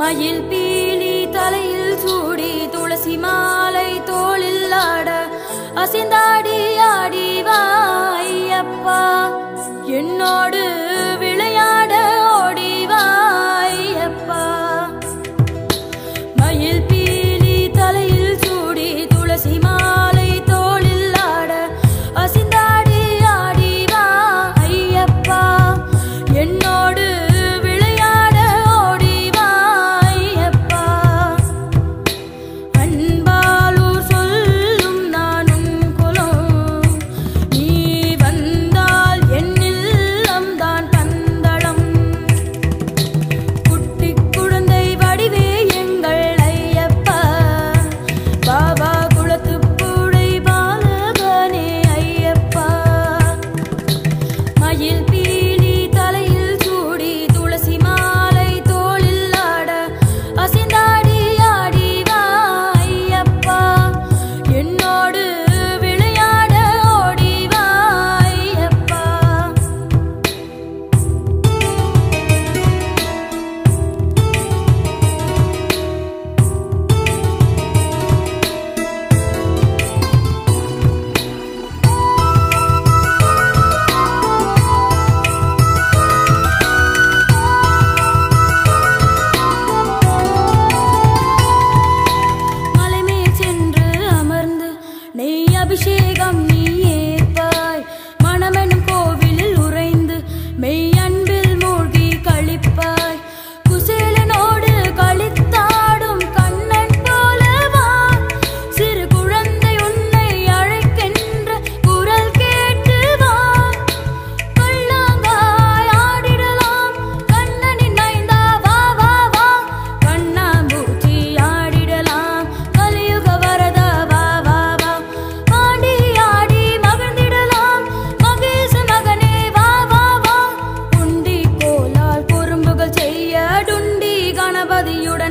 மயில் பீலி தலையில் சூடி துளசி மாலை தோளில் ஆட அசைந்தாடி ஆடி வாயப்பா. என்னோடு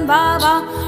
Baba.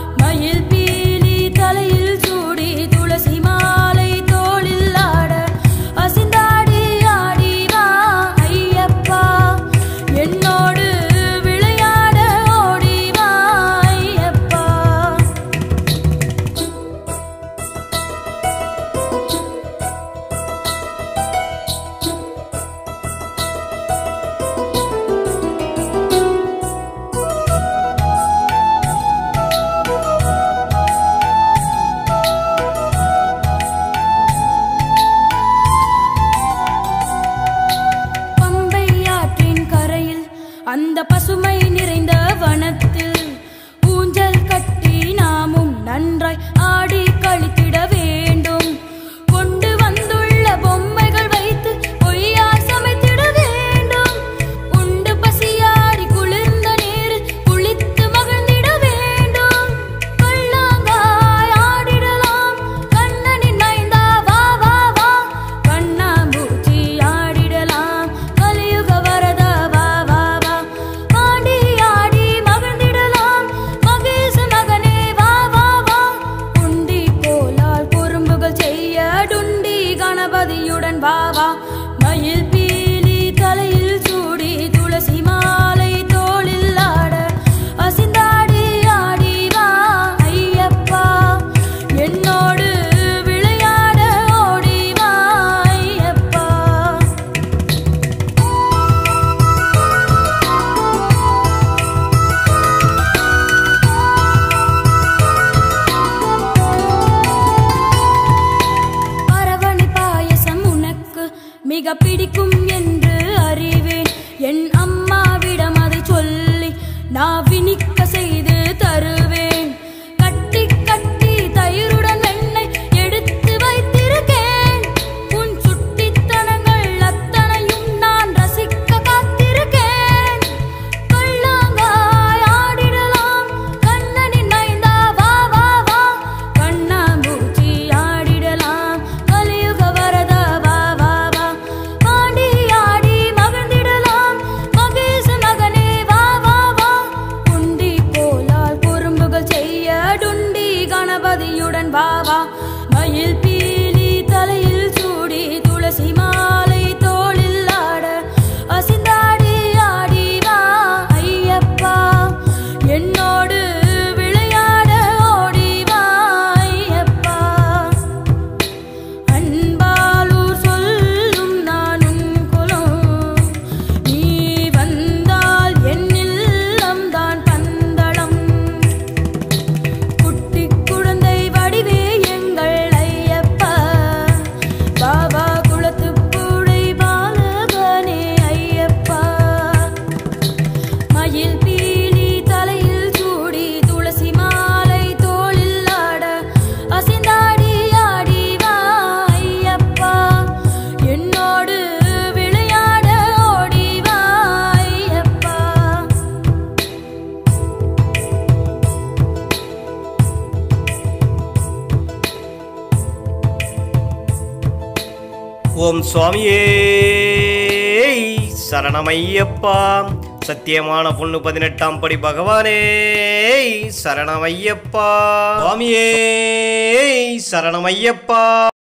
ஆதியுடன் வா ஓம் சுவாமியே. சரணமையப்பா. சத்தியமான பொண்ணு பதினெட்டாம் படி பகவானே. சரணமையப்பா. சுவாமியே சரணமையப்பா.